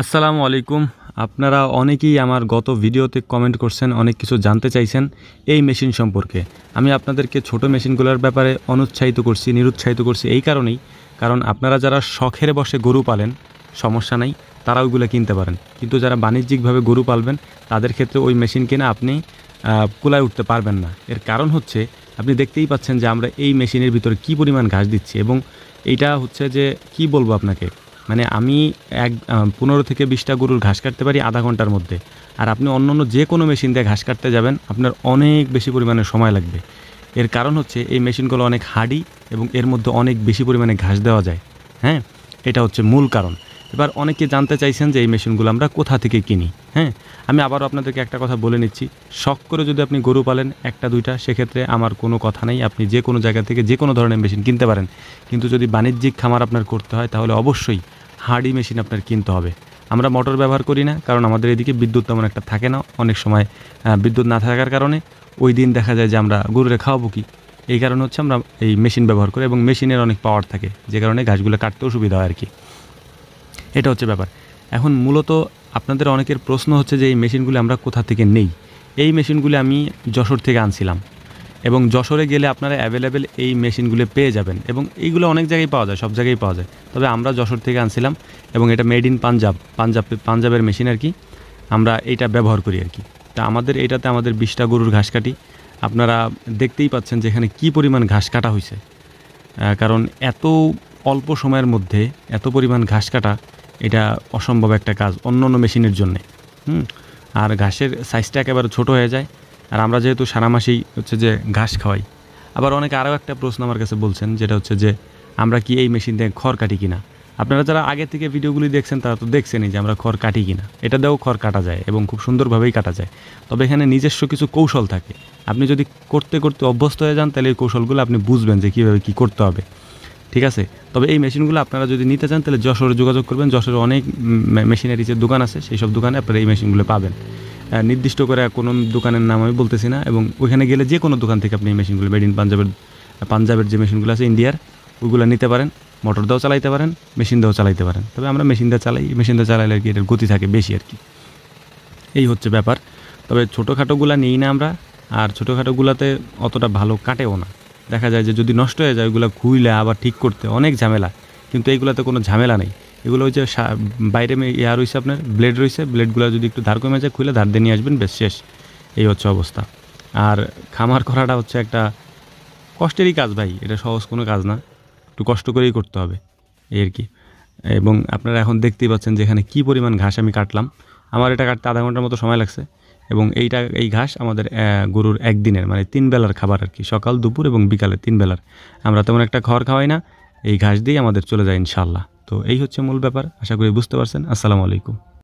আসসালামু আলাইকুম। আপনারা অনেকেই আমার গত ভিডিওতে কমেন্ট করছেন, অনেক কিছু জানতে চাইছেন এই মেশিন সম্পর্কে। আমি আপনাদেরকে ছোট মেশিনগুলোর ব্যাপারে অনুৎসাহিত করছি, নিরুৎসাহিত করছি এই কারণেই, কারণ আপনারা যারা শখের বসে গরু পালেন, সমস্যা নাই তারা ওইগুলো কিনতে পারেন। কিন্তু যারা বাণিজ্যিকভাবে গরু পালবেন, তাদের ক্ষেত্রে ওই মেশিন কিনে আপনি কুলায় উঠতে পারবেন না। এর কারণ হচ্ছে, আপনি দেখতেই পাচ্ছেন যে আমরা এই মেশিনের ভিতরে কী পরিমাণ ঘাস দিচ্ছি এবং এইটা হচ্ছে যে, কি বলব আপনাকে? মানে আমি এক পনেরো থেকে বিশটা গরুর ঘাস কাটতে পারি আধা ঘণ্টার মধ্যে। আর আপনি অন্য অন্য যে কোনো মেশিন দিয়ে ঘাস কাটতে যাবেন, আপনার অনেক বেশি পরিমাণে সময় লাগবে। এর কারণ হচ্ছে এই মেশিনগুলো অনেক হার্ডি এবং এর মধ্যে অনেক বেশি পরিমাণে ঘাস দেওয়া যায়। হ্যাঁ? এটা হচ্ছে মূল কারণ। এবার অনেকে জানতে চাইছেন যে এই মেশিনগুলো আমরা কোথা থেকে কিনি। হ্যাঁ? আমি আবারও আপনাদেরকে একটা কথা বলে নিচ্ছি। শখ করে যদি আপনি গরু পালেন একটা, দুইটা, সেক্ষেত্রে আমার কোনো কথা নেই। আপনি যে কোনো জায়গা থেকে যে কোনো ধরনের মেশিন কিনতে পারেন। কিন্তু যদি বাণিজ্যিক খামার আপনার করতে হয়, তাহলে অবশ্যই হার্ডি মেশিন আপনার কিনতে হবে। আমরা মোটর ব্যবহার করি না, কারণ আমাদের এদিকে বিদ্যুৎ তেমন একটা থাকে না। অনেক সময় বিদ্যুৎ না থাকার কারণে ওই দিন দেখা যায় যে আমরা গরুরে খাওয়াবো কি? এই কারণে হচ্ছে আমরা এই মেশিন ব্যবহার করি এবং মেশিনের অনেক পাওয়ার থাকে, যে কারণে গাছগুলো কাটতেও সুবিধা হয় আর কি। এটা হচ্ছে ব্যাপার। এখন মূলত আপনাদের অনেকের প্রশ্ন হচ্ছে যে এই মেশিনগুলি আমরা কোথা থেকে নেই? এই মেশিনগুলি আমি যশোর থেকে আনছিলাম। এবং যশোরে গেলে আপনারা অ্যাভেলেবেল এই মেশিনগুলো পেয়ে যাবেন এবং এইগুলো অনেক জায়গায় পাওয়া যায়, সব জায়গায় পাওয়া যায়। তবে আমরা যশোর থেকে আনছিলাম এবং এটা মেড ইন পাঞ্জাব পাঞ্জাব পাঞ্জাবের মেশিন আর কি। আমরা এইটা ব্যবহার করি আর কি। তা আমাদের এটাতে আমাদের বিশটা গরুর ঘাস কাটি। আপনারা দেখতেই পাচ্ছেন যে এখানে কী পরিমাণ ঘাস কাটা হয়েছে কারণ এত অল্প সময়ের মধ্যে এত পরিমাণ ঘাস কাটা, এটা অসম্ভব একটা কাজ অন্য অন্য মেশিনের জন্যে। হুম, আর ঘাসের সাইজটা একেবারে ছোট হয়ে যায়। আর আমরা যেহেতু সারা মাসেই হচ্ছে যে ঘাস খাওয়াই, আবার অনেকে আরও একটা প্রশ্ন আমার কাছে বলছেন, যেটা হচ্ছে যে আমরা কি এই মেশিন দিয়ে খড় কাটি কিনা? আপনারা যারা আগে থেকে ভিডিওগুলি দেখছেন, তারা তো দেখছেনই যে আমরা খড় কাটি কিনা। এটা দিয়েও খড় কাটা যায় এবং খুব সুন্দরভাবেই কাটা যায়। তবে এখানে নিজস্ব কিছু কৌশল থাকে। আপনি যদি করতে করতে অভ্যস্ত হয়ে যান, তাহলে এই কৌশলগুলো আপনি বুঝবেন যে কীভাবে কী করতে হবে। ঠিক আছে? তবে এই মেশিনগুলো আপনারা যদি নিতে চান, তাহলে যশোরে যোগাযোগ করবেন। যশোরে অনেক মেশিনারিজের দোকান আছে, সেই সব দোকানে আপনারা এই মেশিনগুলো পাবেন। নির্দিষ্ট করে কোনো দোকানের নাম আমি বলতেছি না, এবং ওইখানে গেলে যে কোনো দোকান থেকে আপনি এই মেশিনগুলো মেড ইন পাঞ্জাবের পাঞ্জাবের যে মেশিনগুলো আছে ইন্ডিয়ার ওইগুলো নিতে পারেন মোটর দিয়েও চালাইতে পারেন মেশিন দাও চালাইতে পারেন। তবে আমরা মেশিন দিয়ে চালাই মেশিন দিয়ে চালাইলে আর কি এটার গতি থাকে বেশি আর কি। এই হচ্ছে ব্যাপার। তবে ছোটোখাটোগুলা নিই না আমরা, আর ছোটোখাটোগুলাতে অতটা ভালো কাটেও না। দেখা যায় যে যদি নষ্ট হয়ে যায়, ওইগুলো খুইলে আবার ঠিক করতে অনেক ঝামেলা, কিন্তু এইগুলোতে কোনো ঝামেলা নেই। এগুলো সা- বাইরে ইয়া রয়েছে আপনার ব্লেড রয়েছে ব্লেডগুলো যদি একটু ধার কমে যায় খুলে ধার দিয়ে নিয়ে আসবেন, বেশ, শেষ। এই হচ্ছে অবস্থা। আর খামার করাটা হচ্ছে একটা কষ্টেরই কাজ ভাই, এটা সহজ কোনো কাজ না, একটু কষ্ট করেই করতে হবে, এই আর কি। এবং আপনারা এখন দেখতেই পাচ্ছেন যে এখানে কী পরিমাণ ঘাস আমি কাটলাম। আমার এটা কাটতে আধা ঘণ্টার মতো সময় লাগছে। এবং এইটা, এই ঘাস আমাদের গরুর একদিনের মানে তিন বেলার খাবার আর কি, সকাল, দুপুর এবং বিকালে তিন বেলার আমরা তেমন একটা খড় খাওয়াই না এই ঘাস দিয়ে আমাদের চলে যায় ইনশাল্লাহ তো এই হচ্ছে মূল ব্যাপার। আশা করি বুঝতে পারছেন। আসসালামু আলাইকুম।